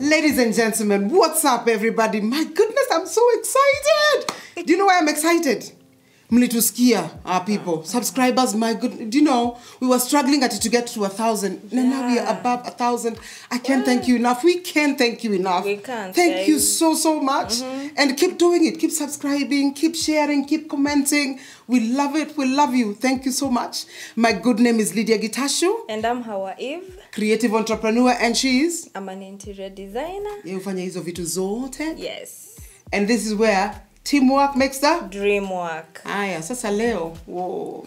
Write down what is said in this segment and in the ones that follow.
Ladies and gentlemen, what's up, everybody? My goodness, I'm so excited. Do you know why I'm excited? Mlitusikia, our people, subscribers. My good, do you know we were struggling at it to get to a thousand, and now we are above a thousand. I can't thank you enough. We can thank you enough. We can't, Thank say. you so so much, mm-hmm. and keep doing it. Keep subscribing. Keep sharing. Keep commenting. We love it. We love you. Thank you so much. My good name is Lydia Gitashu, And I'm Hawa Eve. creative entrepreneur, and she is. I'm an interior designer. Yeye hufanya hizo vitu zote Yes. and this is where teamwork makes the Dream work. haya sasa leo wow.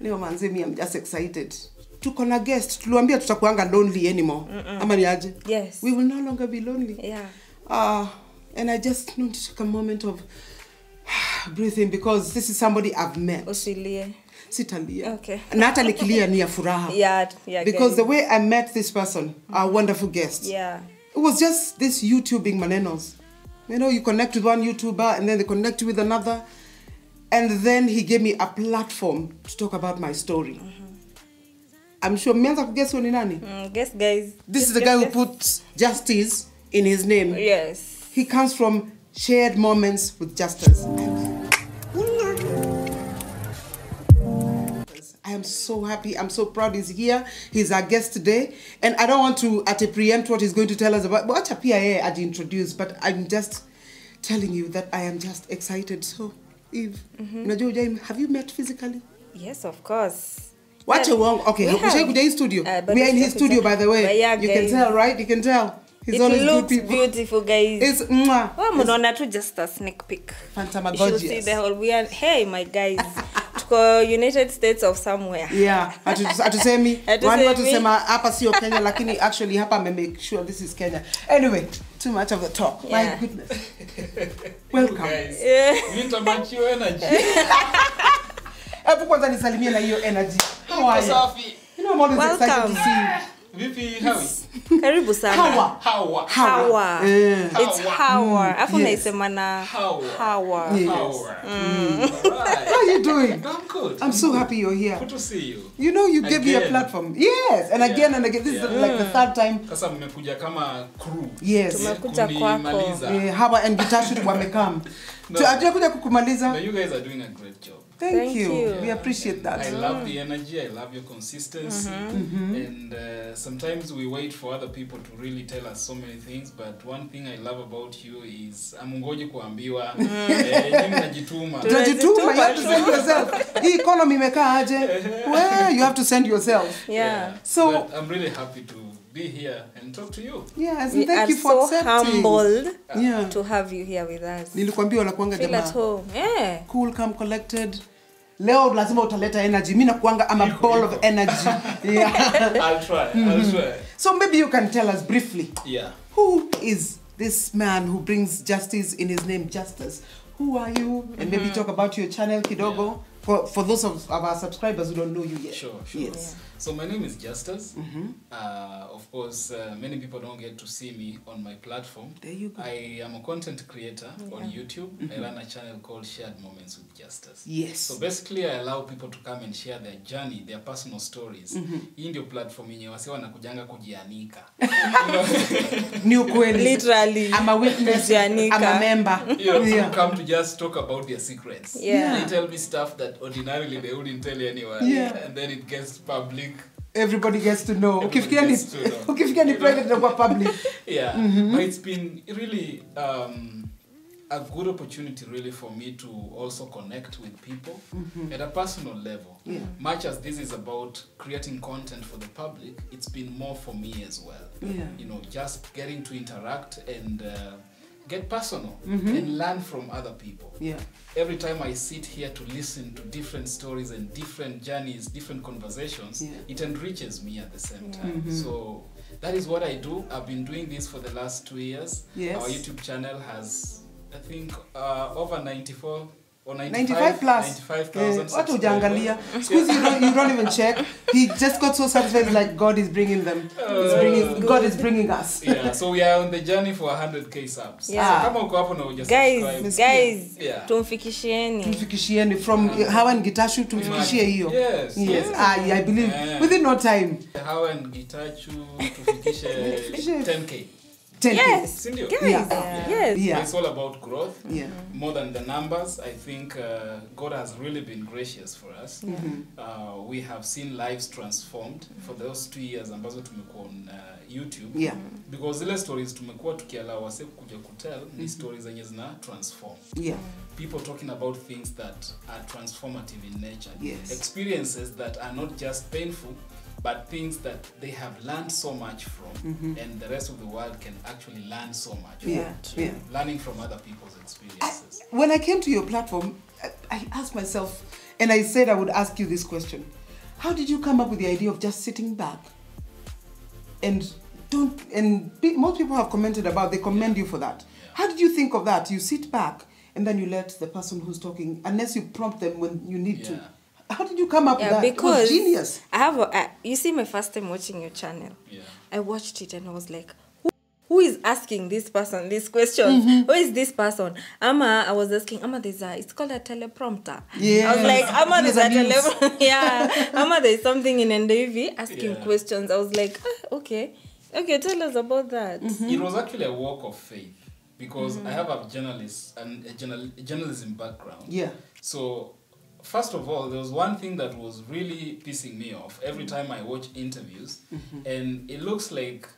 leo manzemi I'm just excited tuko na guest tuliwambia tutakuanga lonely anymore Mm -mm. ama ni aje Yes. we will no longer be lonely Yeah. uh, and i just want to take a moment of breathing because this is somebody i've met Usilie. sitalia Okay. na hata nikilia ni ya furaha Yeah, yeah. because the way i met this person our wonderful guest Yeah. it was just this YouTubing manenos. You know, you connect with one YouTuber and then they connect you with another. And then he gave me a platform to talk about my story. Mm -hmm. I'm sure mmeanza kuguess huyo ni nani? Mm, guess, guys. This Guess, is the guess, guy who puts justice in his name. Yes. He comes from shared moments with justice. I am so happy. I'm so proud he's here. He's our guest today. And I don't want to at a preempt what he's going to tell us about. But pia I'd introduce, but I'm just telling you that I am just excited. So, Eve, mm -hmm. have you met physically? Yes, of course. Wacha Yeah, wrong. Okay, we hakushai have. kuja hii studio. Uh, we are in his studio, by the way. Yeah, you guys. can tell, right? You can tell. He's It always good people. beautiful, guys. It's mwah. Well, mnaona tu just a sneak peek. You should see the whole. We are. Hey, my guys. Tuko United States of somewhere. yeah hatusemi Hatusemi. wani watu sema hapa sio kenya lakini actually hapa ame make sure this is kenya anyway too much of the talk my goodness welcome Yeah. Energy. hebu kwanza nisalimie na hiyo energy how are you Safi. you know i'm always excited to see you Vipi Hawi? Karibu sana. Hawa. Hawa. Hawa. Yeah. It's Hawa. Afu yes. naisema na Hawa. Hawa. Yes. Hawa. Alright. how are you doing I'm good. i'm so happy you're here Good to see you. you know you gave me a platform yes and again and again this is like like the third time Sasa mmekuja kama crew. yes Tumekuja kwako. Eh, hawa and gitashu wamekam No. atakuja kukumaliza But you guys are doing a great job. Thank, Thank you. you. we appreciate that I love the energy. I love your consistency. And uh, sometimes we wait for other people to really tell us so many things. But one thing I love about you is amungoji kuambiwa. eh, nyinyi mnajituma. tunajituma you have to send yourself hii economy imekaa aje well you have to send yourself Yeah. so But I'm really happy to be here and talk to you. yes We thank are you for so accepting humbled yeah to have you here with us. nilikwambia wanakuanga Feel at home. Yeah. cool calm collected leo lazima utaleta energy Mimi nakuanga ama a ball of energy yeah I'll try. Mm -hmm. I'll try. so maybe you can tell us briefly Yeah. who is this man who brings justice in his name justice who are you and maybe talk about your channel kidogo for, for those of, of our subscribers who don't know you yet Sure, sure. yes Yeah. So my name is Justus. Uh, of course, uh, many people don't get to see me on my platform. There you go. I am a content creator yeah. on YouTube. Mm-hmm. I run a channel called Shared Moments with Justus. Yes. So basically, I allow people to come and share their journey, their personal stories. Mm-hmm. Hii ndio platform yenye wase wanakujanga kujianika. You know? ni ukweli Literally. I'm a witness I'm a member you know, yeah. people come to just talk about their secrets. Yeah. They tell me stuff that ordinarily they wouldn't tell anyone. Yeah. And then it gets public. everybody gets to know ukifikia ni ukifikia ni private inakuwa public Yeah. mm -hmm. But it's been really um, a good opportunity really for me to also connect with people mm -hmm. at a personal level. Yeah. Much as this is about creating content for the public, it's been more for me as well. Yeah. You know, just getting to interact and uh, get personal and learn from other people. yeah Every time I sit here to listen to different stories and different journeys, different conversations, Yeah. it enriches me at the same time. So that is what I do. I've been doing this for the last two years. Yes. Our YouTube channel has, I think, uh, over 94 or 95 plus. 95,000 watu ujaangalia subscribers. squeeze you don't, you don't even check. He just got so satisfied like god is bringing them. He's bringing, god is bringing us. Yeah so we are on the journey for 100k subs. Yeah. so kama uko hapo na guys guys Yeah. tumfikishieni. Tumfikishieni from yeah. hawan Gitachu tumfikishie hiyo. Yes, yes. yes. Ah, i believe Yeah. within no time. Hawa and Gitachu Tufikishe- 10k 10 yes Sindio? guys Yeah. yes Yeah. It's all about growth. Yeah. More than the numbers, I think uh, God has really been gracious for us. Mm -hmm. Uh, we have seen lives transformed for those two years ambazo tumekuwa on uh, YouTube. yeah Because zile stories tumekuwa tukiallow wase kuja kutel ni stories zenye zina transform. yeah People talking about things that are transformative in nature. Yes. Experiences that are not just painful, but things that they have learned so much from, mm-hmm. and the rest of the world can actually learn so much. from. yeah yeah Learning from other people's experiences. when I came to your platform, I, I asked myself, and I said I would ask you this question How did you come up with the idea of just sitting back and don't, and most people have commented about, they commend you for that. How did you think of that? You sit back and then you let the person who's talking, unless you prompt them when you need Yeah. to. How did you come up yeah with that? because it was genius. i have a, I, you see my first time watching your channel Yeah. i watched it and i was like who, who is asking this person these questions mm-hmm. Who is this person ama i was asking ama there's a it's called a teleprompter Yeah. i was like ama there's a There's a news. tele yeah ama there's something in endeavy asking Yeah. questions i was like ah, okay okay tell us about that mm-hmm. It was actually a walk of faith because mm-hmm. I have a journalist and a journal, journalism background. Yeah. So, first of all, there was one thing that was really pissing me off every time I watch interviews, and it looks like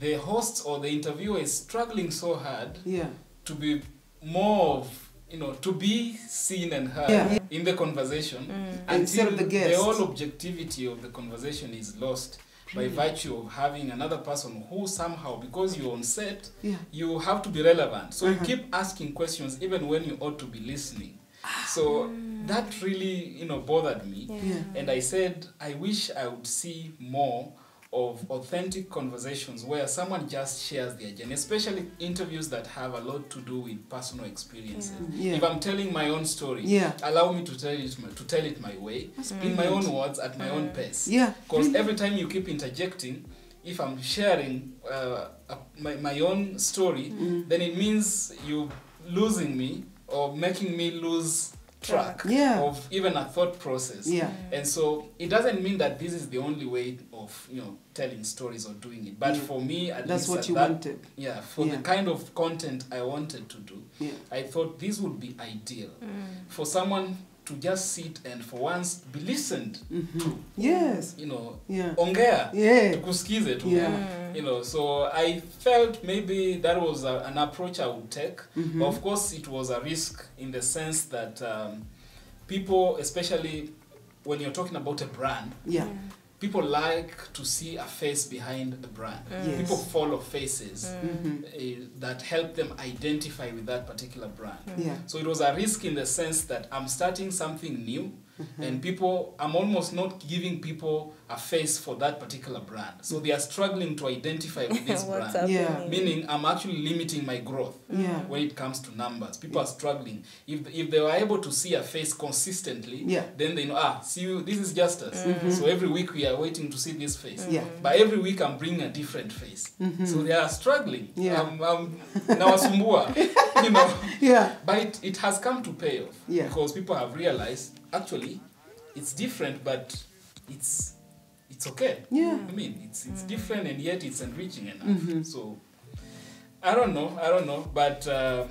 the host or the interviewer is struggling so hard Yeah. to be more of you know to be seen and heard Yeah. in the conversation Instead until of the the, whole objectivity of the conversation is lost by virtue of having another person who somehow because you're on set Yeah. you have to be relevant so Uh-huh. you keep asking questions even when you ought to be listening so that really you know bothered me Yeah. and I said, I wish I would see more of authentic conversations where someone just shares their journey, especially interviews that have a lot to do with personal experiences. Yeah. If I'm telling my own story, Yeah. allow me to tell it my, to tell it my way, in my own words, at my own pace. Yeah, Because really. every time you keep interjecting, if I'm sharing uh, a- my, my own story, Mm. then it means you losing me or making me lose track Yeah. of even a thought process. Yeah. Mm. And so it doesn't mean that this is the only way of you know telling stories or doing it. But Yeah. for me, at That's least what you that, wanted. Yeah, for Yeah. the kind of content I wanted to do, Yeah. I thought this would be ideal mm. for someone to just sit and for once be listened mm -hmm. to. Yes. You know, Yeah. ongea, Yeah. tukusikize to Yeah. You know, so I felt maybe that was a, an approach I would take. Mm-hmm. Of course, it was a risk in the sense that um, people, especially when you're talking about a brand, yeah. Yeah. People like to see a face behind a brand. Mm. Yes. People follow faces uh, that help them identify with that particular brand. Mm. Yeah. So it was a risk in the sense that I'm starting something new, Mm-hmm. and people, I'm almost not giving people a face for that particular brand. So they are struggling to identify with this What's brand. Yeah. Meaning, I'm actually limiting my growth Yeah. when it comes to numbers. People are struggling. If, if they were able to see a face consistently, Yeah. then they know, ah, see, you, this is Justus. So every week we are waiting to see this face. Yeah. But every week I'm bringing a different face. So they are struggling. Yeah. Um, um, nawasumbua, you know. Yeah. But it, it has come to pay off. Yeah. Because people have realized, actually, it's different, but it's it's okay. Yeah. I mean, it's it's mm. different and yet it's enriching enough. Mm-hmm. So I don't know, I don't know, but um,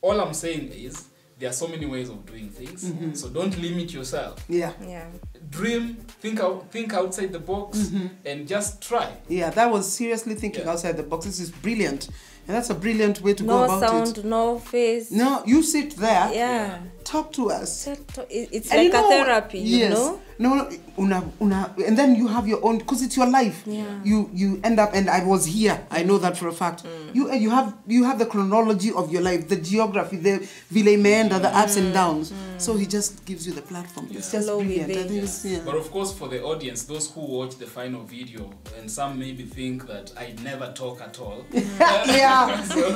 all I'm saying is there are so many ways of doing things. Mm-hmm. So don't limit yourself. Yeah. yeah Dream, think out, think outside the box, mm-hmm. and just try. Yeah, that was seriously thinking Yeah. outside the box. This is brilliant. And that's a brilliant way to no go about sound it. no sound, no face No, you sit there, yeah talk to us. It's And like you know, a therapy, yes. you know No, no, una, una, and then you have your own because it's your life. Yeah. You you end up, and I was here. I know that for a fact. Mm. You you have you have the chronology of your life, the geography, the vile meander, the ups and downs. So he just gives you the platform. It's just Flow brilliant. I think it's yeah. But of course, for the audience, those who watch the final video, and some maybe think that I never talk at all. yeah. so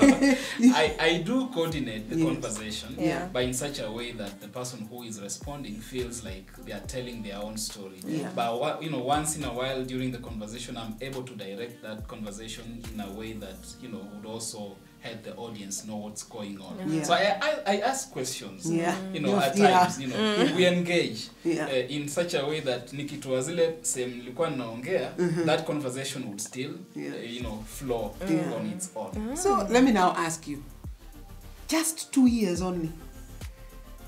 I, I do coordinate the Yes. conversation, Yeah. but in such a way way that the person who is responding feels like they are telling their own story. Yeah. But you know, once in a while during the conversation, I'm able to direct that conversation in a way that you know would also help the audience know what's going on. Yeah. So I, I, I ask questions. Yeah. You know, yes, at Yeah. times, you know, we engage Yeah. uh, in such a way that nikitoa zile sehemu nilikuwa ninaongea that conversation would still Yeah. uh, you know flow Yeah. on its own. So let me now ask you, just two years only.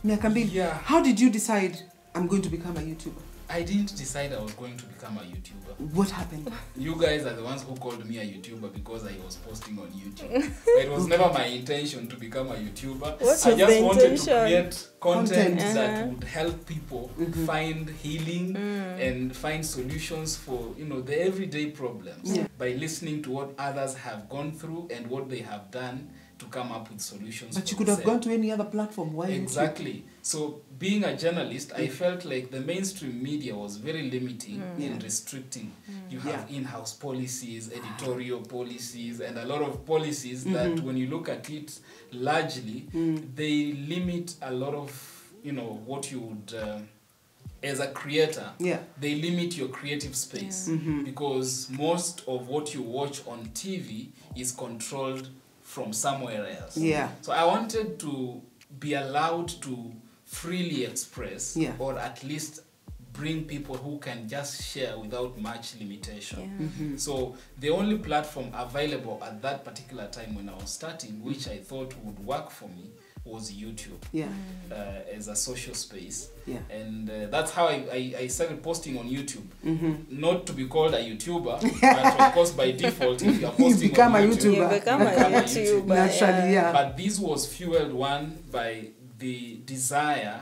Miaka mbili. Yeah. How did you decide I'm going to become a YouTuber? I didn't decide I was going to become a YouTuber. What happened? You guys are the ones who called me a YouTuber because I was posting on YouTube. but it was never my intention to become a YouTuber. What I was just the wanted to create content, Content. that Uh-huh. would help people mm -hmm. find healing mm. and find solutions for you know the everyday problems Yeah. by listening to what others have gone through and what they have done to come up with solutions. But you could have gone to any other platform. Why Exactly. So being a journalist, I felt like the mainstream media was very limiting Yeah. and restricting. You have Yeah. in-house policies, editorial policies, and a lot of policies Mm-hmm. that, when you look at it largely, Mm. they limit a lot of you know what you would. Uh, as a creator, Yeah. they limit your creative space Mhm. because most of what you watch on TV is controlled from somewhere else. Yeah. So I wanted to be allowed to freely express Yeah. or at least bring people who can just share without much limitation. Yeah. Mm-hmm. So the only platform available at that particular time when I was starting, which I thought would work for me, was YouTube Yeah. uh, as a social space. Yeah. And uh, that's how I, I, I started posting on YouTube. Mm-hmm. Not to be called a YouTuber, but of course by default, if you're posting you become on a YouTube, YouTuber. You become a Become a YouTuber. Naturally, yeah. but this was fueled one by the desire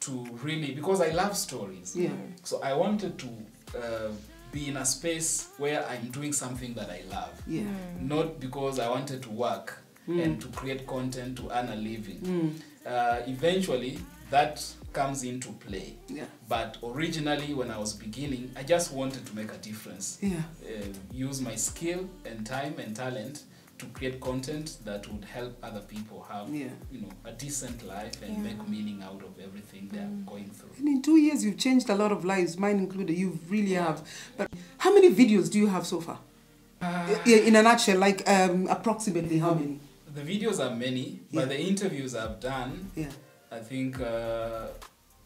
to really because I love stories. Yeah. So I wanted to uh, be in a space where I'm doing something that I love, Yeah. not because I wanted to work and to create content to earn a living. Mm. Uh, eventually, that comes into play. Yeah. But originally, when I was beginning, I just wanted to make a difference. Yeah. Uh, use my skill and time and talent to create content that would help other people have, Yeah. you know, a decent life and Yeah. make meaning out of everything they're going through. And in two years, you've changed a lot of lives, mine included. You really have. But how many videos do you have so far? Yeah, in a nutshell, like um, approximately how many? The videos are many, Yeah. but the interviews I've done, Yeah. I think uh,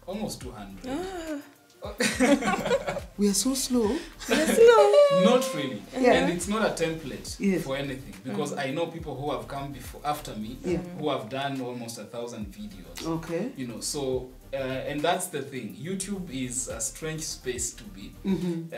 almost 200. We are so slow. slow. not really Yeah. and it's not a template Yes. for anything because i know people who have come before after me Yeah. who have done almost a thousand videos Okay. you know so uh, and that's the thing youtube is a strange space to be Mm-hmm. uh,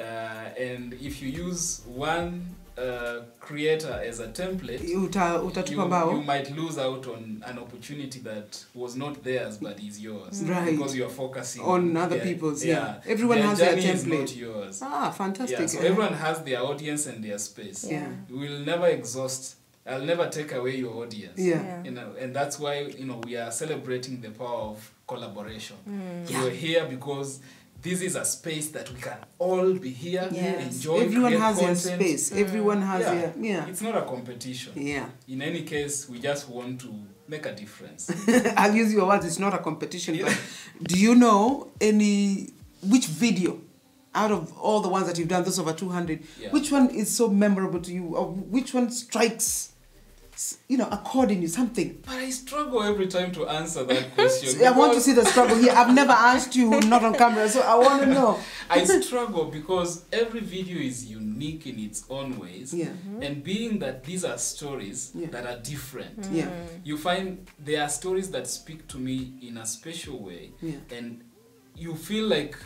and if you use one uh, creator as a template Uta, you, utatupa you mbao. might lose out on an opportunity that was not theirs but is yours Right. because you're focusing On other their- people's, yeah. yeah. Everyone Their has their template is not yours Ah, fantastic. yeah, so yeah. everyone has their audience and their space. Yeah. We will never exhaust. I'll never take away your audience. Yeah. Yeah. You know, and that's why you know we are celebrating the power of collaboration. Mm. Yeah. We're here because this is a space that we can all be here, Yes. enjoy. Everyone has content. their space. Everyone has Yeah. their yeah. It's not a competition. Yeah. In any case, we just want to make a difference. I'll use your words. It's not a competition. Yeah. But do you know any which video out of all the ones that you've done, those over two hundred, Yeah. which one is so memorable to you, or which one strikes, s- you know, according to something? but I struggle every time to answer that question. I want to see the struggle here. I've never asked you, not on camera, so I want to know. I struggle because every video is unique in its own ways. Yeah. Mm -hmm. And being that these are stories Yeah. that are different, mm -hmm. Yeah. you find there are stories that speak to me in a special way. Yeah. And you feel like,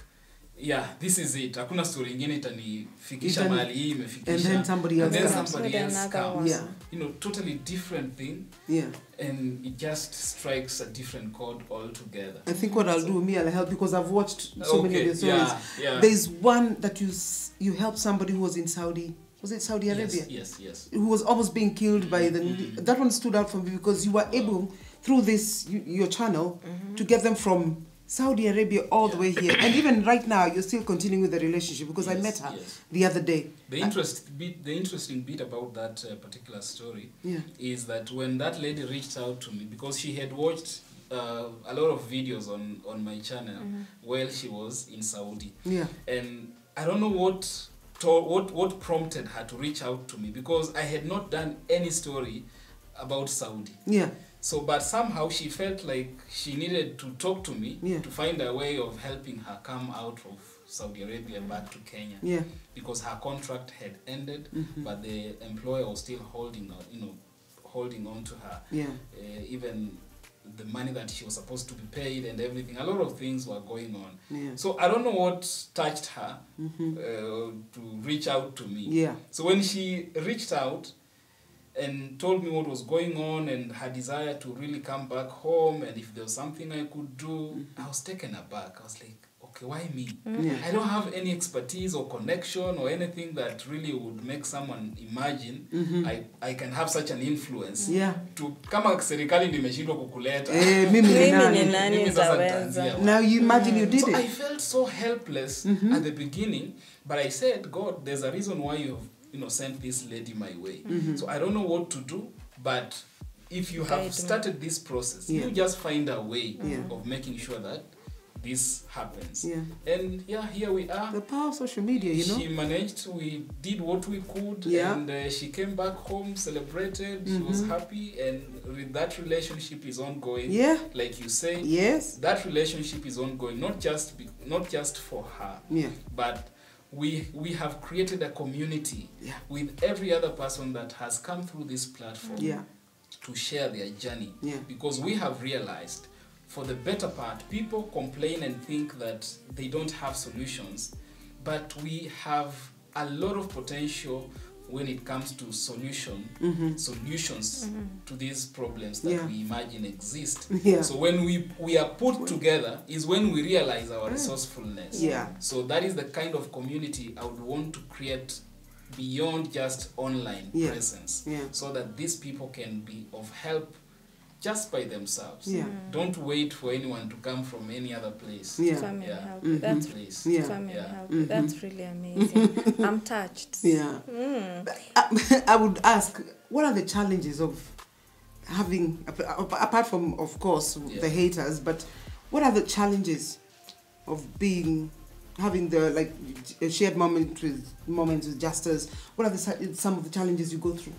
yeah, this is it. Hakuna story ingine itanifikisha Itani- mahali hii imefikisha. And then somebody And else then comes. somebody else comes. Yeah. You know, totally different thing. Yeah. And it just strikes a different chord altogether. I think what I'll do, me, I'll help because I've watched so many of your stories. yeah, yeah. There's one that you you helped somebody who was in Saudi. Was it Saudi Arabia? Yes, yes, yes. who was almost being killed by the Mm. that one stood out for me because you were able through this you, your channel to get them from Saudi Arabia all the way here and even right now you're still continuing with the relationship because I met her yes. the other day The interest bit, the interesting bit about that uh, particular story yeah is that when that lady reached out to me because she had watched uh, a lot of videos on on my channel while she was in Saudi, Yeah. and I don't know what to, what what prompted her to reach out to me because I had not done any story about Saudi. Yeah. So, but somehow she felt like she needed to talk to me Yeah. to find a way of helping her come out of Saudi Arabia back to Kenya Yeah. because her contract had ended, mm -hmm. but the employer was still holding on, you know, holding on to her. Yeah. Uh, even the money that she was supposed to be paid and everything, a lot of things were going on. Yeah. So I don't know what touched her mm -hmm. uh, to reach out to me. Yeah. So when she reached out and told me what was going on and her desire to really come back home and if there was something I could do, I was taken aback. I was like, okay, why me? Yeah. I don't have any expertise or connection or anything that really would make someone imagine mm -hmm. I, I can have such an influence. Yeah. To, kama serikali ndio imeshindwa kukuleta. Eh, mimi ni nani? Mimi? Now you imagine you did So I it. felt so helpless mm -hmm. at the beginning, but I said, God, there's a reason why you have, you know, sent this lady my way. Mhm. So I don't know what to do, but if you have started this process, Yeah. you just find a way Yeah. of making sure that this happens. Yeah. And yeah, here we are. The power of social media, you know. She managed. We did what we could, Yeah. and uh, she came back home, celebrated. She was Mhm. happy, and with that relationship is ongoing. Yeah. Like you say, Yes. that relationship is ongoing not just be, not just for her Yeah. but we we have created a community Yeah. with every other person that has come through this platform Yeah. to share their journey Yeah. because we have realized for the better part people complain and think that they don't have solutions but we have a lot of potential when it comes to solution Mhm. solutions to these problems that Yeah. we imagine exist Yeah. so when we we are put together is when we realize our resourcefulness. Yeah. So that is the kind of community I would want to create beyond just online Yeah. presence. Yeah. So that these people can be of help just by themselves. Yeah. Don't wait for anyone to come from any other place. Yeah. Come and Yeah. help. Mhm. That's Place. Yeah. come and Yeah. help. Mhm. That's really amazing. I'm touched. Yeah. Mm. I, I would ask, what are the challenges of having, apart from, of course, Yeah. the haters, but what are the challenges of being, having the like a shared moment with moments with Justus? What are the some of the challenges you go through?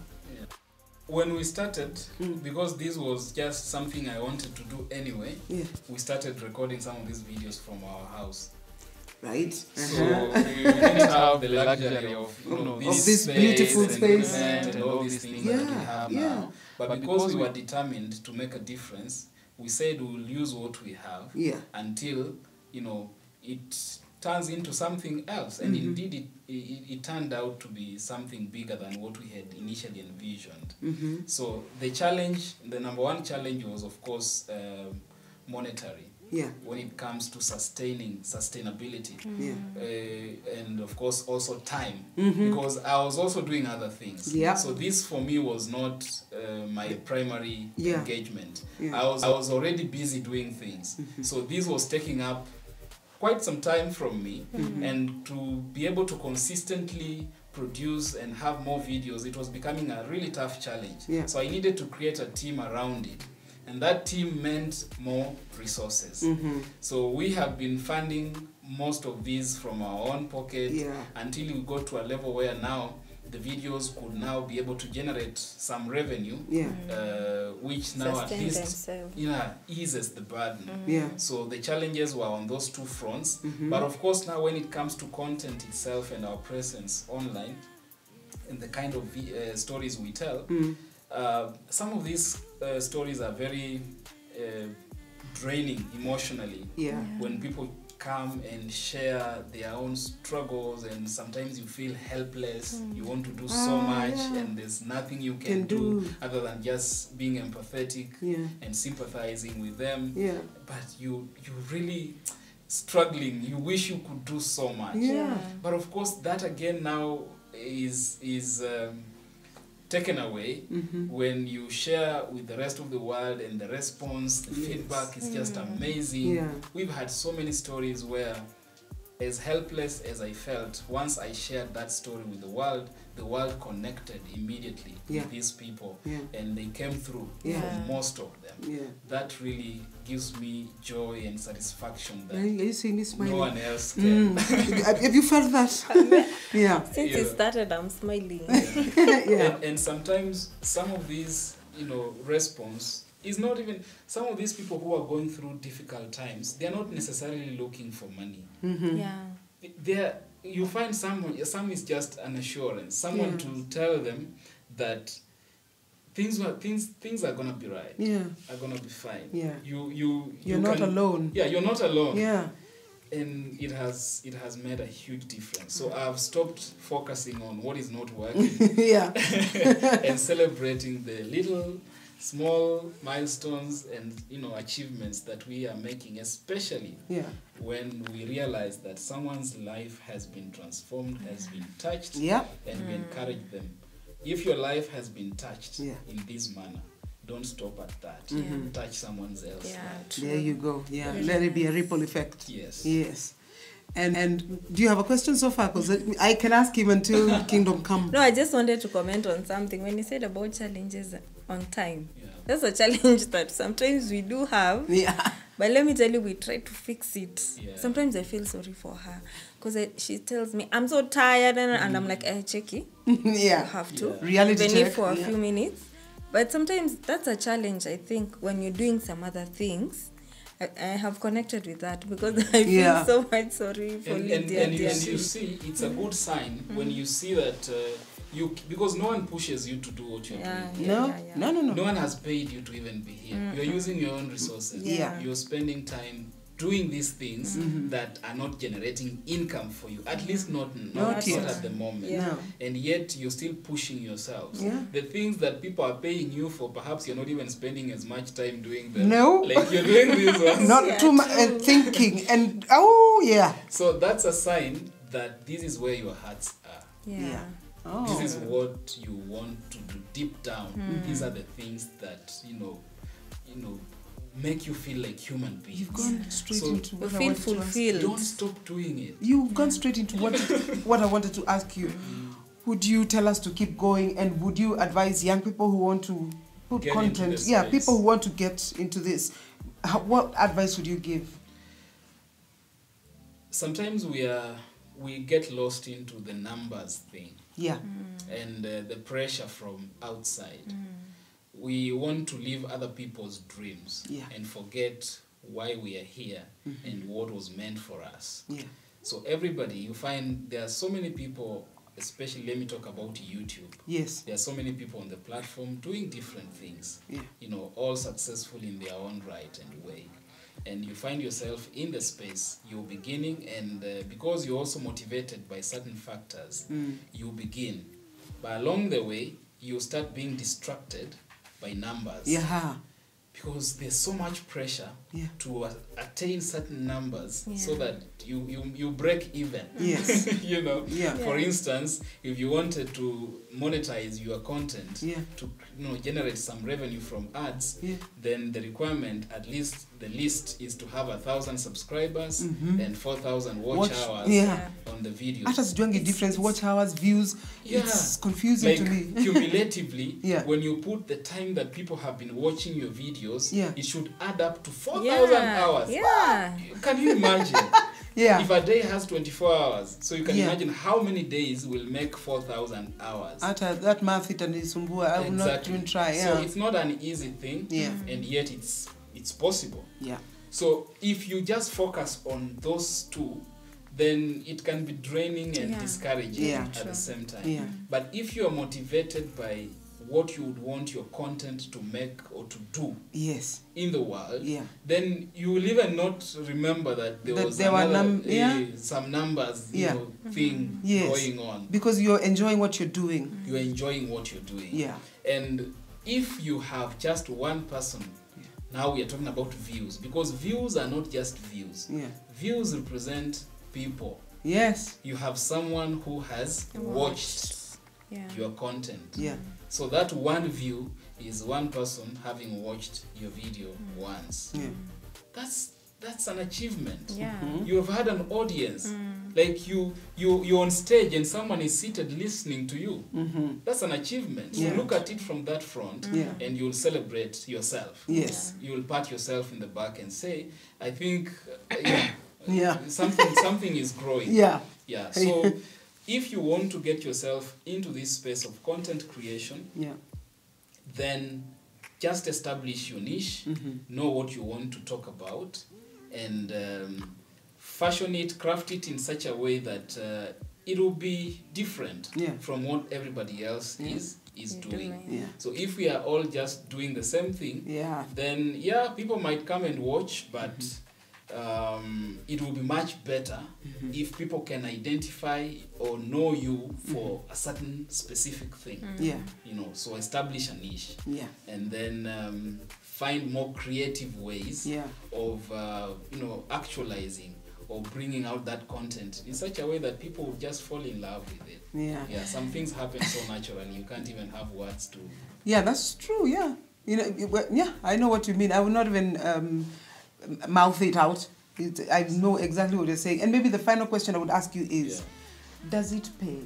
Yeah. When we started, Mm. because this was just something I wanted to do anyway, Yeah. we started recording some of these videos from our house. Right. So Uh-huh. we didn't have the luxury of, you know, Of this, this space beautiful and space. and, and all these things that we have yeah. now. But because we were determined to make a difference, we said we'll use what we have Yeah. until you know it turns into something else. And Mhm. indeed, it, it it turned out to be something bigger than what we had initially envisioned. Mm-hmm. So the challenge, the number one challenge was of course um, monetary Yeah. when it comes to sustaining sustainability Yeah. uh, and of course also time Mhm. because I was also doing other things. Yeah. So this for me was not uh, my primary Yeah. engagement. Yeah. I was I was already busy doing things. Mhm. So this was taking up quite some time from me mm-hmm. and to be able to consistently produce and have more videos it was becoming a really tough challenge. Yeah. So I needed to create a team around it. And that team meant more resources. Mm-hmm. So we have been funding most of these from our own pocket Yeah. until we got to a level where now the videos could now be able to generate some revenue, Yeah. uh, which now at least themselves. yeah, eases the burden. Yeah. So the challenges were on those two fronts. Mhm. But of course, now when it comes to content itself and our presence online and the kind of vi- uh, stories we tell, Mm. uh, some of these uh, stories are very uh, draining emotionally Yeah. when people come and share their own struggles and sometimes you feel helpless you want to do so Ah, much yeah. and there's nothing you can, Can do, do. other than just being empathetic Yeah. and sympathizing with them Yeah. but you you really struggling you wish you could do so much Yeah. but of course that again now is is um, taken away Mm-hmm. when you share with the rest of the world and the response the Yes. feedback is just Mm. amazing Yeah. we've had so many stories where as helpless as I felt, once I shared that story with the world, the world connected immediately Yeah. with these people, Yeah. and they came through Yeah. for most of them. Yeah. That really gives me joy and satisfaction Are that you are you seeing me smiling? no one else can. Mm. have have you felt that? yeah. Since Yeah. it started, I'm smiling. yeah. and, and sometimes some of these you know response is not even some of these people who are going through difficult times they're not necessarily looking for money Mm-hmm. Yeah. They're you find someone some is just an assurance someone Yeah. to tell them that things are things things are gonna be right Yeah. are gonna be fine Yeah. you you You're you not can- alone. yeah you're not alone Yeah. and it has it has made a huge difference so i've stopped focusing on what is not working yeah. and celebrating the little small milestones and you know achievements that we are making especially Yeah. when we realize that someone's life has been transformed has been touched Yeah. and we mm. encourage them if your life has been touched Yeah. in this manner don't stop at that mm-hmm. Yeah. touch someone else's Yeah. life There you go. Yeah. Very Let it be a ripple effect. yes Yes. And and do you have a question so far? Because I can ask him until kingdom come. No, I just wanted to comment on something. When you said about challenges on time, yeah that's a challenge that sometimes we do have. Yeah. But let me tell you, we try to fix it. Yeah. Sometimes I feel sorry for her because she tells me, I'm so tired. And, and I'm like, eh, checky. You yeah. have to. Yeah. Reality Even check. if for a yeah. few minutes. But sometimes that's a challenge, I think, when you're doing some other things. I, I have connected with that because I feel Yeah. so much sorry for and, and, Lydia. and, you, and you see it's a good sign when you see that uh, you because no one pushes you to do what you're Yeah, doing Yeah, No. yeah, yeah. No. No. no No. one has paid you to even be here Mm. you're using your own resources Yeah. you're spending time doing these things mm-hmm. that are not generating income for you at least not not, Not not at the moment Yeah. No. and yet you're still pushing yourselves Yeah. the things that people are paying you for perhaps you're not even spending as much time doing them No. like you're doing these ones Not Yeah, too much uh, thinking and oh yeah. so that's a sign that this is where your hearts are yeah. Yeah. Oh. this is oh. what you want to do deep down hmm. these are the things that you know you know make you feel like human beings You've gone straight So- into You what I feel wanted to ask. don't stop doing it You've gone straight into what what I wanted to ask you. Mm. Would you tell us to keep going, and would you advise young people who want to put Get content? Yeah, space. people who want to get into this. How, what advice would you give? sometimes we are we get lost into the numbers thing Yeah, mm. and uh, the pressure from outside. Mm. We want to live other people's dreams Yeah. and forget why we are here mm-hmm. and what was meant for us. Yeah, so everybody you find there are so many people especially let me talk about youtube. Yes, there are so many people on the platform doing different things yeah, you know all successful in their own right and way and you find yourself in the space you're beginning and uh, because you're also motivated by certain factors Mm. you begin but along the way you start being distracted by numbers yeah, because there's so much pressure Yeah. to uh, attain certain numbers so that you, you, you break even Yes. you know Yeah. for instance if you wanted to monetize your content Yeah. to you know generate some revenue from ads Yeah. then the requirement at least the list is to have a thousand subscribers mm -hmm. and 4000 watch, Watch- hours yeah. on the video hata sijuangi difference watch hours views Yeah. it's confusing like to me cumulatively Yeah. when you put the time that people have been watching your videos Yeah. it should add up to 4000 Yeah, hours yeah. can you imagine yeah if a day has 24 hours so you can Yeah. imagine how many days will make 4000 hours hata that math itanisumbua i will exactly. not even try yeah so it's not an easy thing Yeah. and yet it's it's possible yeah so if you just focus on those two then it can be draining and Yeah. discouraging Yeah. at True. the same time Yeah. but if you are motivated by what you would want your content to make or to do yes. in the world Yeah. then you will even not remember that there That was there were another, num- yeah. some numbers you Yeah. know, thing mm-hmm. Yes. going on. Because you're enjoying what you're doing. Mm-hmm. You're enjoying what you're doing. Yeah. And if you have just one person now we are talking about views because views are not just views. Yeah. Views represent people. Yes. You have someone who has watched Yeah. your content. Yeah so that one view is one person having watched your video mm. once. Yeah. That's that's an achievement. Yeah. Mm-hmm. you have had an audience. Mm. Like you you you're on stage and someone is seated listening to you. Mm-hmm. That's an achievement. Yeah. so look at it from that front Yeah. and you'll celebrate yourself. Yes. you'll pat yourself in the back and say i think uh, yeah, Yeah. something something is growing. Yeah. yeah. So if you want to get yourself into this space of content creation Yeah. then just establish your niche, Mm-hmm. know what you want to talk about, and um, fashion it, craft it in such a way that uh, it will be different Yeah. from what everybody else Yeah. is is You're doing. doing. Yeah. So if we are all just doing the same thing, Yeah. then yeah, people might come and watch, but Mm-hmm. Um, it will be much better if people can identify or know you for Mm-hmm. a certain specific thing. Yeah. You know, so establish a niche Yeah. and then um, find more creative ways Yeah. of uh, you know actualizing or bringing out that content in such a way that people will just fall in love with it. Yeah. Yeah, some things happen so naturally you can't even have words to. Yeah, that's true. Yeah, you know, yeah, I know what you mean. I would not even um, mouth it out. It, I know exactly what you're saying. And maybe the final question I would ask you is, Yeah. does it pay?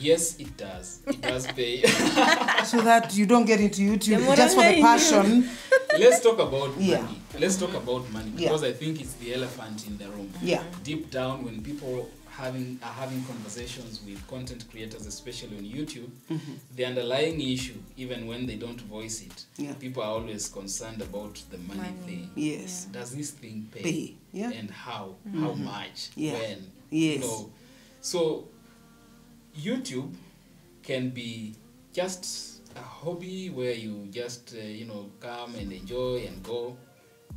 Yes, it does. It does pay. so that you don't get into YouTube just for the passion. Let's talk about Yeah. money. Let's talk about money Yeah. because I think it's the elephant in the room. Yeah. Deep down, when people having are having conversations with content creators, especially on YouTube, the underlying issue, even when they don't voice it, Yeah. people are always concerned about the money, Money. thing. Yes. Does this thing pay? Pay, yeah. And how? How much? Yeah. When? Yes. You know, so YouTube can be just a hobby where you just uh, you know come and enjoy and go,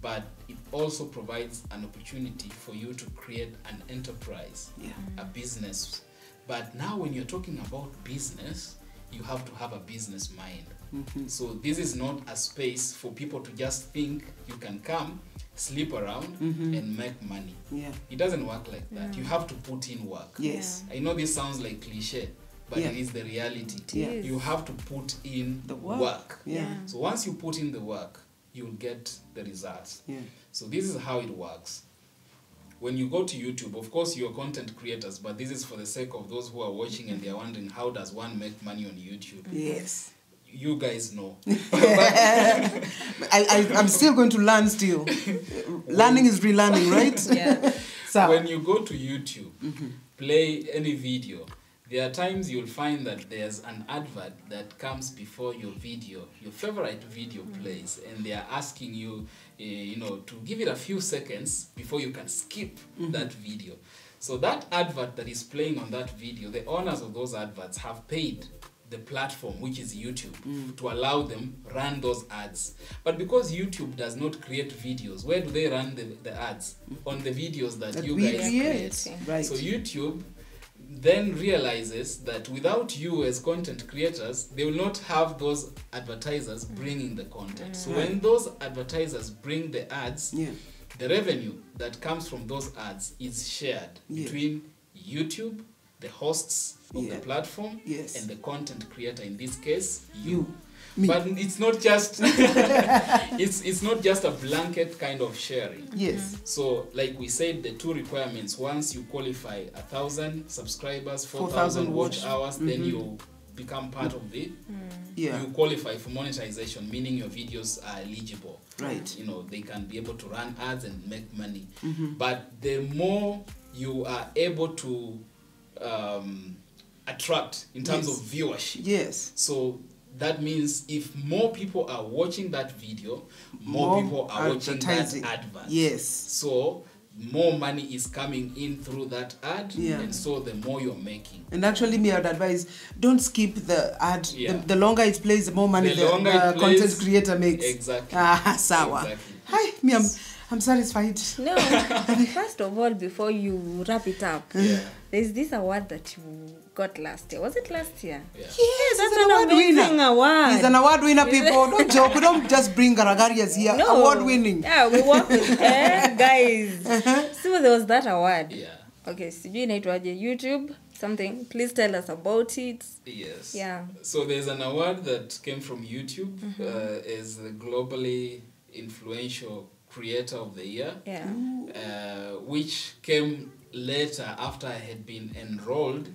but it also provides an opportunity for you to create an enterprise, Yeah. a business. But now, when you're talking about business, you have to have a business mind. Mm-hmm. So this is not a space for people to just think you can come, sleep around, Mm-hmm. and make money. Yeah. It doesn't work like that. You have to put in work. Yes. I know this sounds like cliche, but Yeah. it is the reality. Yeah. is. You have to put in The work. work. Yeah. Yeah. So once you put in the work, you'll get the results. Yeah. So this is how it works. When you go to YouTube, of course you're content creators, but this is for the sake of those who are watching and they are wondering how does one make money on YouTube. Yes. You guys know. I, I, I'm still going to learn still. Learning is relearning, right? Yeah. So, when you go to YouTube, mm-hmm. play any video, there are times you'll find that there's an advert that comes before your video, your favorite video mm. plays, and they are asking you, uh, you know, to give it a few seconds before you can skip mm-hmm. that video. So that advert that is playing on that video, the owners of those adverts have paid the platform which is YouTube mm. to allow them run those ads. But because YouTube does not create videos, where do they run the, the ads? Mm. On the videos that, that you guys create. creating. Right. so YouTube then realizes that without you as content creators, they will not have those advertisers mm. bringing the content. So mm. when those advertisers bring the ads, yeah. the revenue that comes from those ads is shared Yeah. between YouTube, the hosts of Yeah. the platform, Yes. and the content creator. In this case, you. You. Me. But it's not just it's it's not just a blanket kind of sharing. Yes. So, like we said, the two requirements: once you qualify a thousand subscribers, four 4,000 thousand watch watch. hours, then you become part of the. Yeah. You qualify for monetization, meaning your videos are eligible. Right. You know they can be able to run ads and make money. Mm-hmm. But the more you are able to um, attract in terms Yes. of viewership, Yes. so that means if more people are watching that video, more, More people are watching that advertising. advert. Yes. So more money is coming in through that ad, Yeah. and so the more you're making. And actually, me, I would advise don't skip the ad. Yeah. The, the longer it plays, the more money The the, longer the plays, content creator makes. Exactly. Ah, sawa. Exactly. Hi, me, I'm, I'm satisfied. No, first of all, before you wrap it up, Yeah. there's this award that you got last year. Was it last year? Yeah. Yes, That's he's an an award amazing winner. award. He's an award winner, people. Don't joke. We don't just bring Garagarias here. No. Award winning. Yeah, we work with eh, guys. So there was that award. Yeah. Okay, so you need sijui inaitwaje YouTube something. Please tell us about it. Yes. Yeah. So there's an award that came from YouTube uh, as the globally influential Creator of the Year, Yeah. uh, which came later after I had been enrolled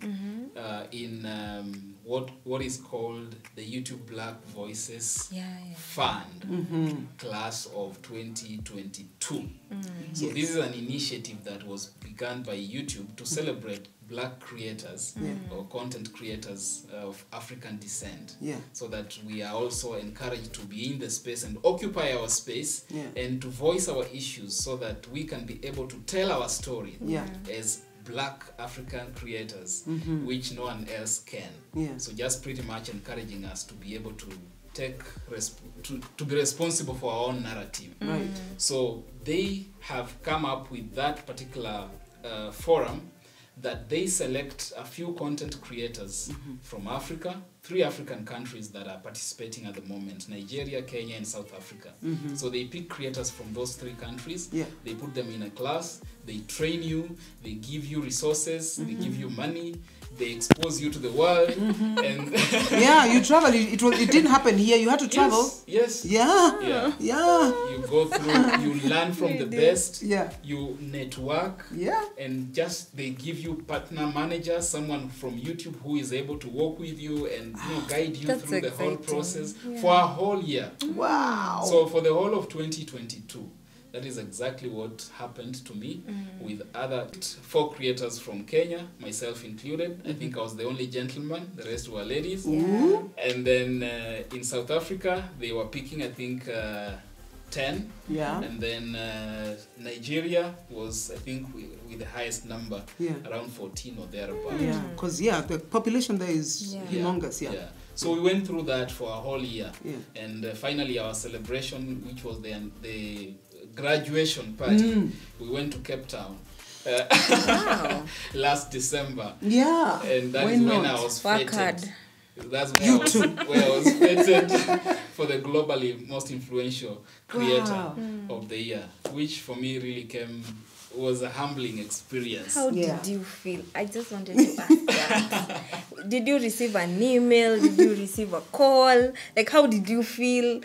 uh, in um, what what is called the YouTube Black Voices Yeah, yeah. Fund mm-hmm. class of 2022. Mm-hmm. So this is an initiative that was begun by YouTube to celebrate black creators mm-hmm. or content creators of African descent. Yeah. So that we are also encouraged to be in the space and occupy our space Yeah. and to voice our issues so that we can be able to tell our story Yeah. as black African creators, which no one else can. Yeah. So just pretty much encouraging us to be able to take resp- to, to be responsible for our own narrative. Right. So they have come up with that particular uh, forum that they select a few content creators Mm-hmm. from Africa, three African countries that are participating at the moment Nigeria, Kenya, and South Africa. So they pick creators from those three countries, Mm-hmm. Yeah. they put them in a class, they train you, they give you resources, mm-hmm. they give you money, they expose you to the world, mm-hmm. and Yeah, you travel. It, it was. It didn't happen here. You had to travel. Yes, yes. Yeah. Yeah. Yeah. You go through, you learn from the best, Yeah. you network, Yeah. and just they give you partner manager, someone from YouTube who is able to work with you and you know, guide you That's through the whole process Yeah. for a whole year. Wow. So for the whole of 2022, that is exactly what happened to me Mm. with other four creators from Kenya, myself included. I think I was the only gentleman, the rest were ladies. Yeah. And then uh, in South Africa, they were picking, I think, uh, 10. Yeah. And then uh, Nigeria was, I think, with, with the highest number, Yeah. around 14 or thereabouts. Yeah. Because yeah, the population there is Yeah. humongous. Yeah. So we went through that for a whole year. Yeah. And uh, finally, our celebration, which was the, the graduation party, Mm. we went to Cape Town uh, Wow. last December. Yeah. And that Why is when not? I was Work feted. That's where You I was, too. where I was feted for the globally most influential creator Wow. of the year, which for me really came was a humbling experience. How Yeah. did you feel? I just wanted to ask that. did you receive an email? Did you receive a call? Like, how did you feel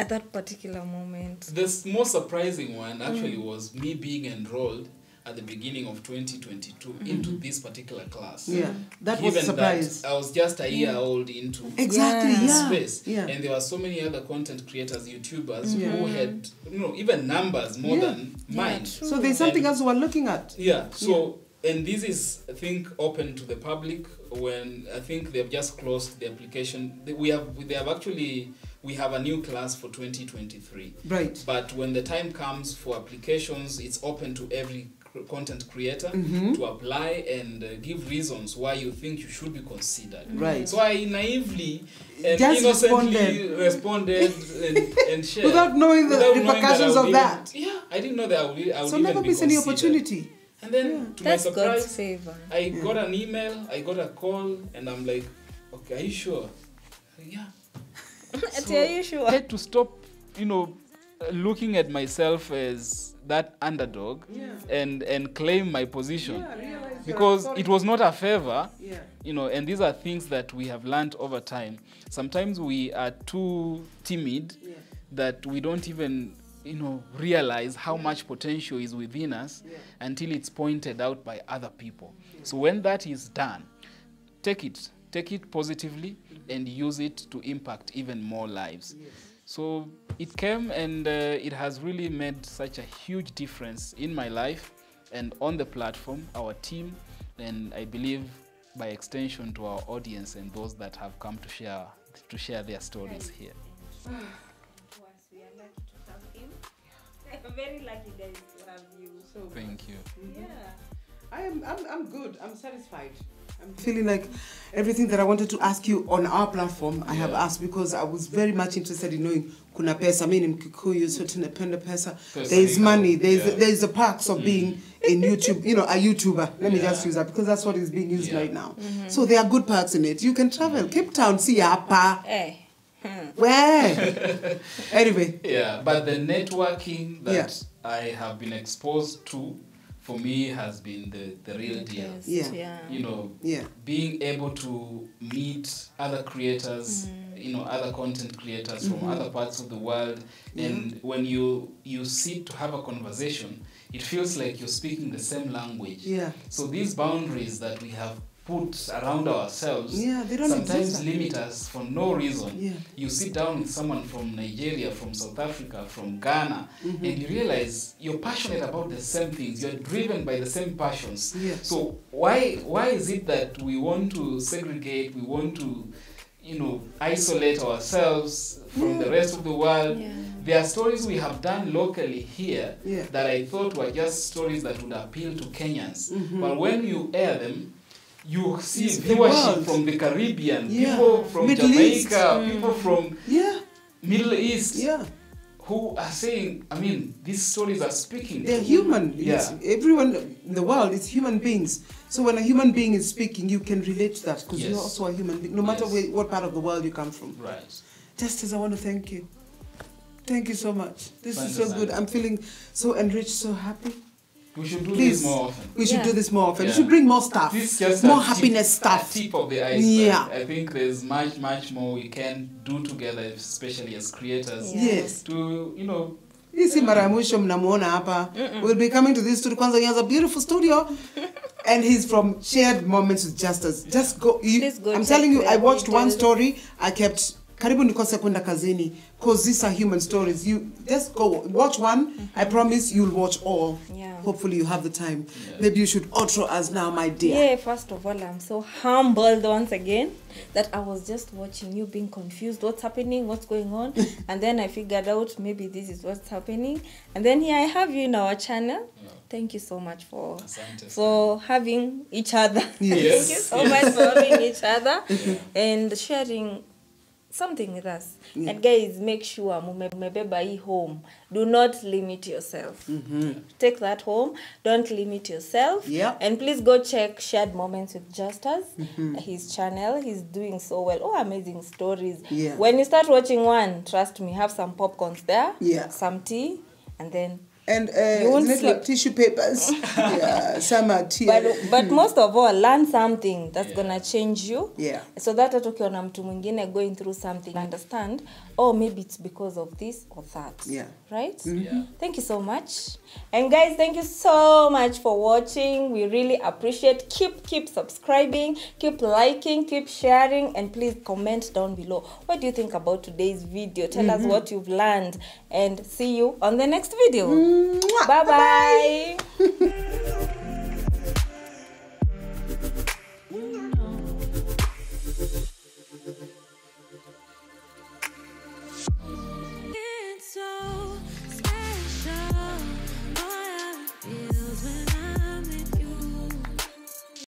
at that particular moment? The most surprising one mm. actually was me being enrolled at the beginning of 2022 mm-hmm. into this particular class. Yeah. That was a surprise. That I was just a year old into Exactly. Yeah. this Yeah. space, Yeah. and there were so many other content creators, YouTubers Yeah. who had, you know, even numbers more Yeah. than mine. true. So there's something And- else we're looking at. Yeah. So and this is I think open to the public when I think they've just closed the application. They- We have they have actually we have a new class for 2023. Right. But when the time comes for applications, it's open to every content creator Mm-hmm. to apply and uh, give reasons why you think you should be considered. Right. So I naively and Just innocently responded and, and shared. Without knowing the Without knowing that repercussions of would that. Even, yeah, I didn't know that I would, I would So even never be miss any opportunity. And then Yeah. to That's my surprise, God's favor. I got an email, I got a call, and I'm like, okay, are you sure? Yeah. Ati, are you sure? I had to stop, you know, looking at myself as that underdog and and claim my position because it was not a favor Yeah. you know and these are things that we have learned over time sometimes we are too timid Yeah. that we don't even you know realize how much potential is within us Yeah. until it's pointed out by other people so when that is done take it take it positively and use it to impact even more lives so it came and uh, it has really made such a huge difference in my life and on the platform our team and i believe by extension to our audience and those that have come to share to share their stories here I'm very lucky guys to have you. thank you Yeah. I am I'm, I'm good. I'm satisfied. I'm feeling like everything that I wanted to ask you on our platform, I have Yeah. asked because I was very much interested in knowing kuna pesa. Mimi ni Mkikuyu, so tunapenda pesa. Pesa There is money. There is yeah. there is the perks of mm. being in YouTube. You know, a YouTuber. Let me Yeah. just use that because that's what is being used Yeah. right now. Mm-hmm. So there are good perks in it. You can travel. Mm. Cape Town, see hapa. Eh. Hmm. Where? anyway. yeah but the networking that Yeah. i have been exposed to for me has been the the real deal. Yeah. yeah. You know, Yeah. being able to meet other creators mm. you know other content creators from mm-hmm. other parts of the world and when you you sit to have a conversation it feels like you're speaking the same language Yeah. so these boundaries that we have put around ourselves Yeah, they don't sometimes limit us for no reason Yeah. you sit down with someone from nigeria from south africa from ghana Mm-hmm. and you realize you're passionate about the same things you're driven by the same passions Yeah. so why why is it that we want to segregate we want to you know isolate ourselves from the rest of the world Yeah. there are stories we have done locally here Yeah. that i thought were just stories that would appeal to kenyans but when you air them you see It's viewership world. from the caribbean Yeah. people from Middle East. jamaica people mm. from Yeah. middle east Yeah. who are saying i mean these stories are speaking They're to- human. Yeah. It's, everyone in the world is human beings. So when a human being is speaking, you can relate to that because Yes. you're also a human being, no matter Yes. where, what part of the world you come from. right Justus, I want to thank you. Thank you so much. This is so Thank good. I'm feeling so enriched, so happy. We should do Please. this more often We should Yeah. do this more often. We should bring more stuff, This just more a tip- happiness a stuff. tip of the iceberg. Yeah. I think there's much, much more we can do together, especially as creators, Yes. to you know. hii si mara ya mwisho mnamuona hapa we'll be coming to this studio kwanza he has a beautiful studio and he's from shared moments with justus just go, you, go i'm telling you i watched one story i kept karibu nikose kwenda kazini cause these are human stories you just go watch one i promise you'll watch all Yeah. hopefully you have the time Yeah. maybe you should outro us now my dear Yeah, first of all, I'm so humbled once again that I was just watching you being confused what's happening, what's going on, and then I figured out maybe this is what's happening, and then here I have you in our channel. Yeah. Thank you so much for for having each other. Yes. Thank you so yes. much for having each other and sharing something with us. Yeah. And guys, make sure mumebeba hii home. Do not limit yourself. Mm-hmm. Take that home. Don't limit yourself. Yep. And please go check Shared Moments with Justus, mm-hmm. his channel. He's doing so well. Oh, amazing stories. Yeah. When you start watching one, trust me, have some popcorns there, Yeah. some tea, and then and uh, You uh, won't little sleep. tissue papers. Yeah some are tea. But, but hmm. most of all learn something that's Yeah. gonna change you. Yeah. So that hata ukiona mtu mwingine going through something understand oh maybe it's because of this or that. Yeah. right? Mm-hmm. Yeah. thank you so much. And guys thank you so much for watching. We really appreciate. Keep keep subscribing keep liking keep sharing and please comment down below. What do you think about today's video? Tell us mm-hmm. what you've learned and see you on the next video. Mwah bye bye, -bye.